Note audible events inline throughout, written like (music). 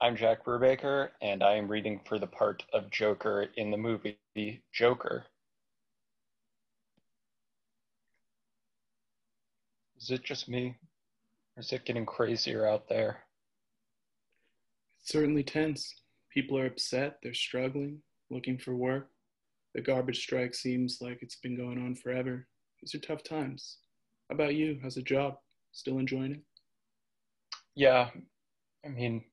I'm Jack Brubaker, and I am reading for the part of Joker in the movie Joker. Is it just me? Or is it getting crazier out there? It's certainly tense. People are upset, they're struggling, looking for work. The garbage strike seems like it's been going on forever. These are tough times. How about you? How's the job? Still enjoying it? Yeah, I mean,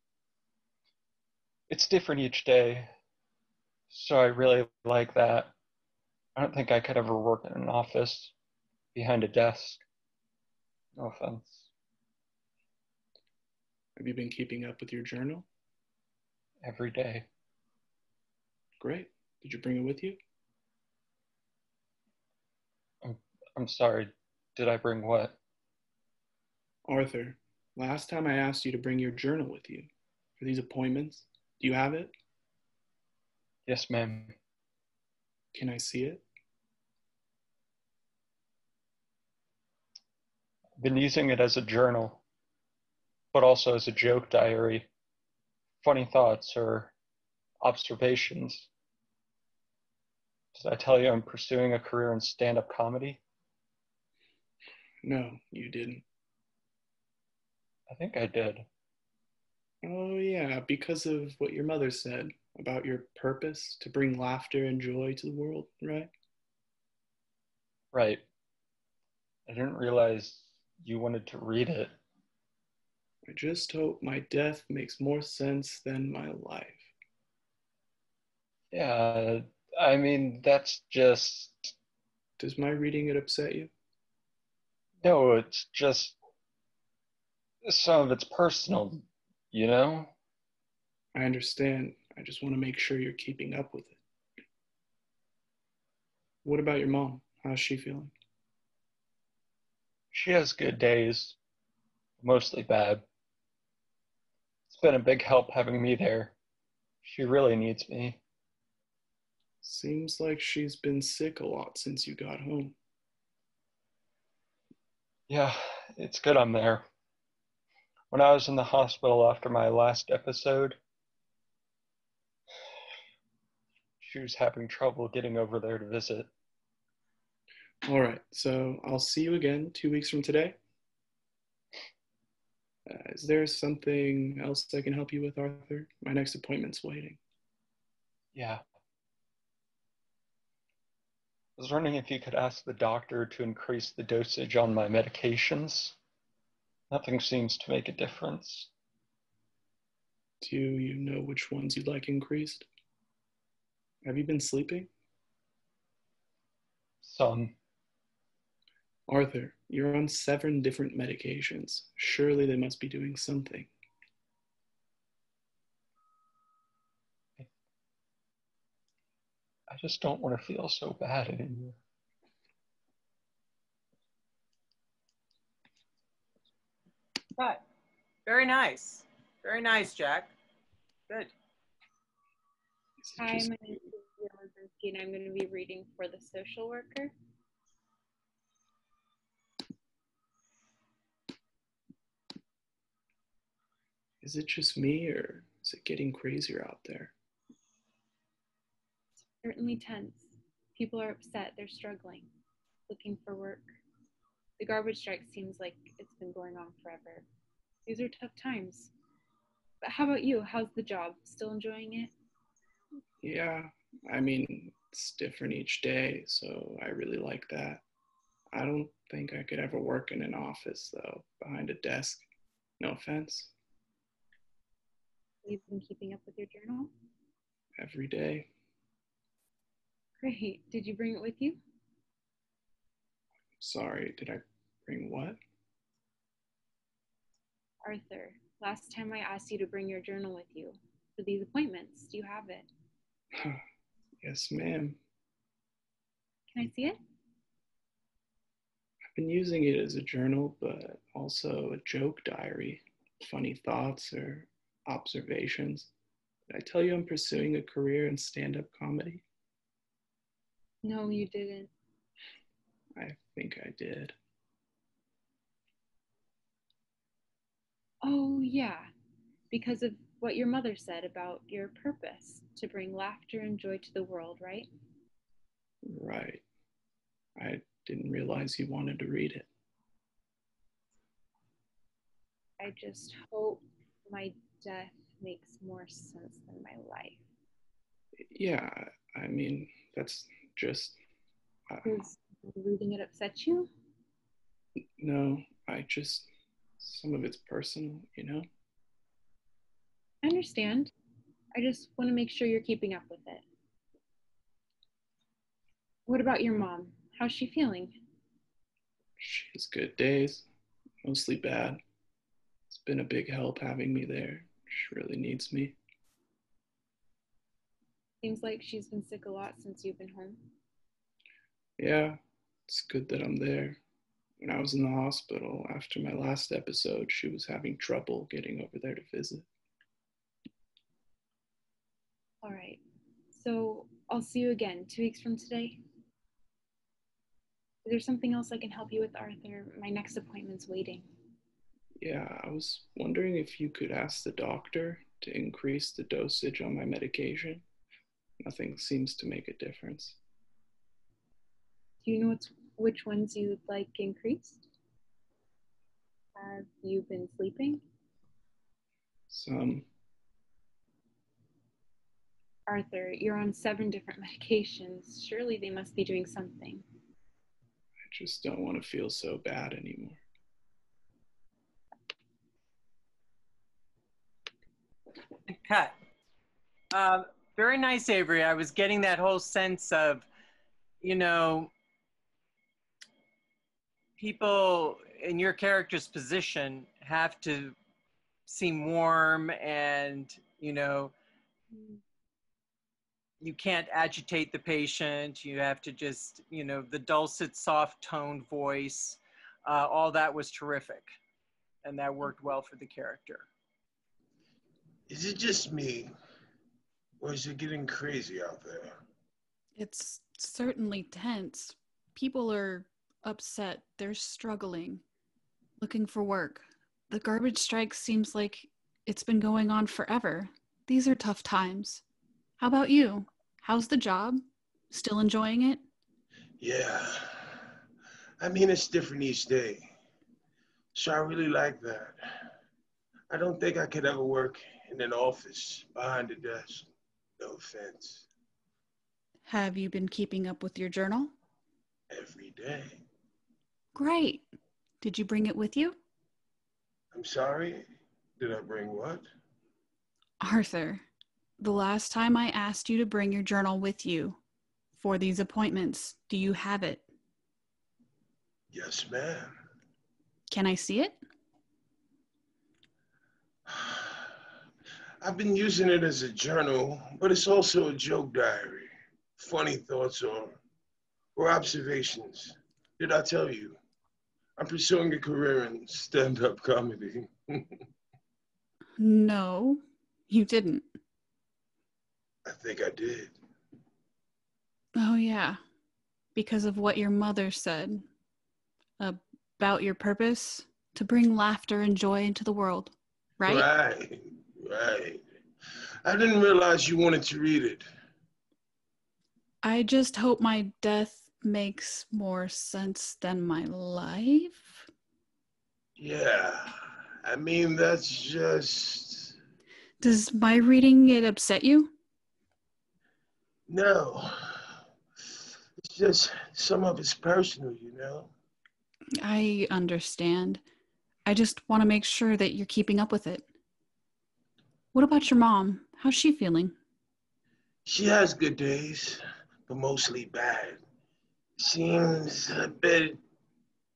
it's different each day. So I really like that. I don't think I could ever work in an office behind a desk. No offense. Have you been keeping up with your journal? Every day. Great. Did you bring it with you? I'm, I'm sorry. Did I bring what? Arthur, last time I asked you to bring your journal with you for these appointments. Do you have it? Yes, ma'am. Can I see it? I've been using it as a journal, but also as a joke diary, funny thoughts or observations. Did I tell you I'm pursuing a career in stand up comedy? No, you didn't. I think I did. Oh, yeah, because of what your mother said about your purpose to bring laughter and joy to the world, right? Right. I didn't realize you wanted to read it. I just hope my death makes more sense than my life. Yeah, I mean, that's just. Does my reading it upset you? No, it's just. Some of it's personal, you know? I understand. I just want to make sure you're keeping up with it. What about your mom? How's she feeling? She has good days, mostly bad. It's been a big help having me there. She really needs me. Seems like she's been sick a lot since you got home. Yeah, it's good I'm there. When I was in the hospital after my last episode, she was having trouble getting over there to visit. All right, so I'll see you again two weeks from today. Uh, is there something else I can help you with, Arthur? My next appointment's waiting. Yeah. I was wondering if you could ask the doctor to increase the dosage on my medications. Nothing seems to make a difference. Do you know which ones you'd like increased? Have you been sleeping? Some. Arthur, you're on seven different medications. Surely they must be doing something. I just don't want to feel so bad anymore. Right. Very nice. Very nice, Jack. Good. Hi, my name is Lezinski, and I'm going to be reading for the social worker. Is it just me, or is it getting crazier out there? Certainly tense. People are upset, they're struggling, looking for work. The garbage strike seems like it's been going on forever. These are tough times. But how about you? How's the job? Still enjoying it? Yeah, I mean, it's different each day, so I really like that. I don't think I could ever work in an office, though, behind a desk. No offense. You've been keeping up with your journal? Every day. Great. Did you bring it with you? Sorry, did I bring what? Arthur, last time I asked you to bring your journal with you for these appointments. Do you have it? (sighs) yes, ma'am. Can I see it? I've been using it as a journal, but also a joke diary, funny thoughts or observations. Did I tell you I'm pursuing a career in stand up comedy? No, you didn't. I think I did. Oh, yeah. Because of what your mother said about your purpose to bring laughter and joy to the world, right? Right. I didn't realize you wanted to read it. I just hope my death makes more sense than my life. Yeah, I mean, that's just. Uh, Does reading it upset you? no, I just. Some of it's personal, you know? I understand. I just want to make sure you're keeping up with it. What about your mom? How's she feeling? She has good days, mostly bad. It's been a big help having me there. She really needs me. Seems like she's been sick a lot since you've been home. Yeah, it's good that I'm there. When I was in the hospital after my last episode, she was having trouble getting over there to visit. All right. So I'll see you again two weeks from today. Is there something else I can help you with, Arthur? My next appointment's waiting. Yeah, I was wondering if you could ask the doctor to increase the dosage on my medication. Nothing seems to make a difference. Do you know what's, which ones you'd like increased? Have you been sleeping? Some, Arthur, you're on seven different (laughs) medications. Surely they must be doing something. I just don't want to feel so bad anymore. Cut. Um, very nice, Avery. I was getting that whole sense of, you know, people in your character's position have to seem warm and, you know, you can't agitate the patient. You have to just, you know, the dulcet, soft toned voice. Uh, all that was terrific. And that worked well for the character. Is it just me? Or is it getting crazy out there? It's certainly tense. People are upset. They're struggling, looking for work. The garbage strike seems like it's been going on forever. These are tough times. How about you? How's the job? Still enjoying it? Yeah. I mean, it's different each day. So I really like that. I don't think I could ever work in an office behind a desk. No offense. Have you been keeping up with your journal? Every day. Great. Did you bring it with you? I'm sorry. Did I bring what? Arthur, the last time I asked you to bring your journal with you for these appointments, do you have it? Yes, ma'am. Can I see it? (sighs) I've been using it as a journal, but it's also a joke diary. Funny thoughts or, or observations. Did I tell you? I'm pursuing a career in stand up comedy. (laughs) No, you didn't. I think I did. Oh, yeah. Because of what your mother said about your purpose to bring laughter and joy into the world, right? Right, right. I didn't realize you wanted to read it. I just hope my death makes more sense than my life. Yeah, I mean, that's just. Does my reading it upset you? No. It's just some of it's personal, you know? I understand. I just want to make sure that you're keeping up with it. What about your mom? How's she feeling? She has good days, but mostly bad. Seems a bit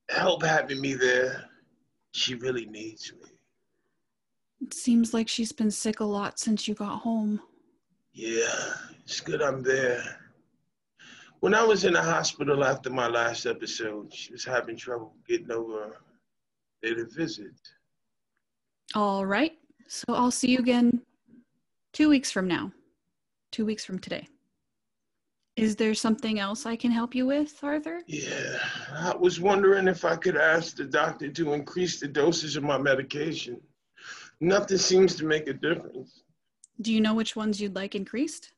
help having me there. She really needs me. It seems like she's been sick a lot since you got home. Yeah, it's good I'm there. When I was in the hospital after my last episode, she was having trouble getting over there to visit. All right. So I'll see you again two weeks from now, two weeks from today. Is there something else I can help you with, Arthur? Yeah, I was wondering if I could ask the doctor to increase the dosage of my medication. Nothing seems to make a difference. Do you know which ones you'd like increased?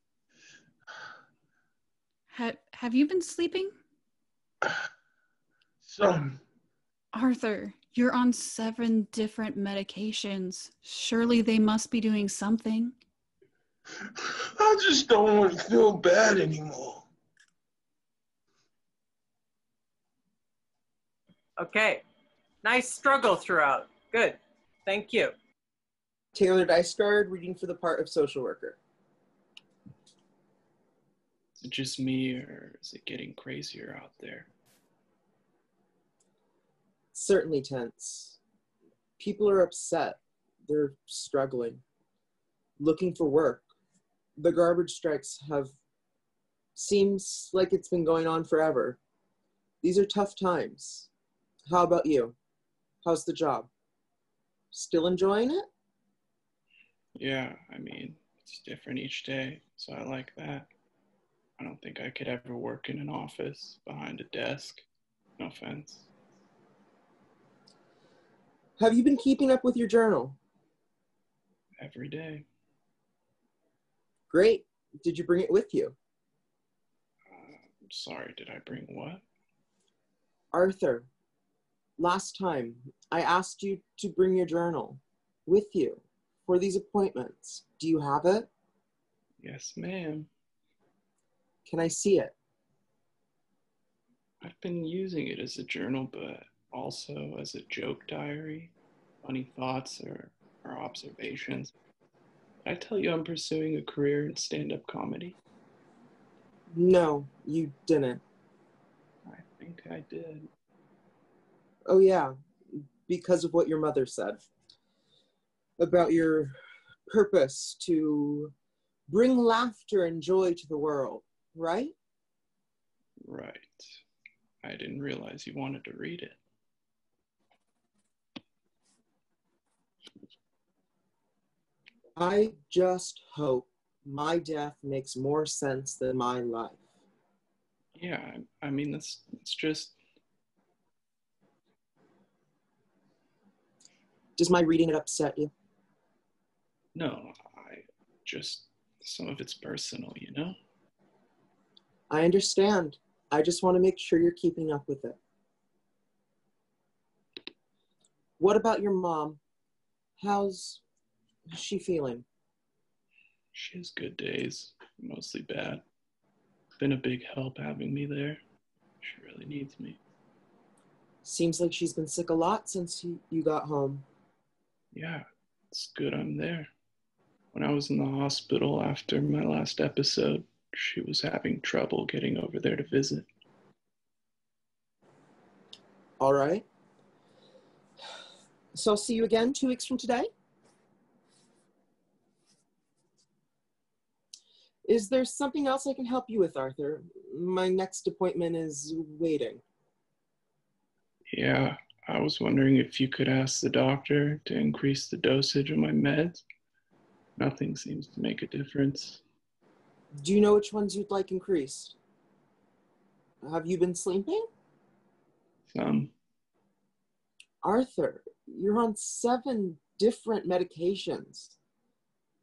Ha- have you been sleeping? (sighs) Some. Arthur, you're on seven different medications. Surely they must be doing something. I just don't want to feel bad anymore. Okay. Nice struggle throughout. Good. Thank you. Taylor Dicegard reading for the part of social worker. Is it just me or is it getting crazier out there? Certainly tense. People are upset. They're struggling, looking for work. The garbage strikes have seems like it's been going on forever. These are tough times. How about you? How's the job? Still enjoying it? Yeah, I mean, it's different each day, so I like that. I don't think I could ever work in an office behind a desk. No offense. Have you been keeping up with your journal? Every day. Great. Did you bring it with you? Uh, I'm sorry, did I bring what? Arthur, last time I asked you to bring your journal with you for these appointments. Do you have it? Yes, ma'am. Can I see it? I've been using it as a journal, but also as a joke diary, funny thoughts or, or observations. I tell you I'm pursuing a career in stand up comedy? No, you didn't. I think I did. Oh, yeah, because of what your mother said about your purpose to bring laughter and joy to the world, right? Right. I didn't realize you wanted to read it. I just hope my death makes more sense than my life. Yeah, I, mean, that's, it's just, Does my reading it upset you? no, I just, some of it's personal, you know? I understand. I just want to make sure you're keeping up with it. What about your mom? How's she feeling? She has good days, mostly bad. Been a big help having me there. She really needs me. Seems like she's been sick a lot since you, you got home. Yeah, it's good I'm there. When I was in the hospital after my last episode, she was having trouble getting over there to visit. All right. So I'll see you again two weeks from today. Is there something else I can help you with, Arthur? My next appointment is waiting. Yeah, I was wondering if you could ask the doctor to increase the dosage of my meds. Nothing seems to make a difference. Do you know which ones you'd like increased? Have you been sleeping? Some, Arthur, you're on seven different medications.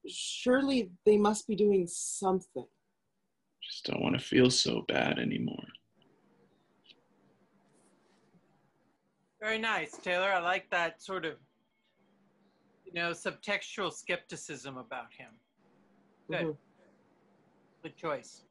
Surely they must be doing something. just don't want to feel so bad anymore. Very nice, Taylor. I like that sort of, you know, subtextual skepticism about him. Good. Mhm. Good choice.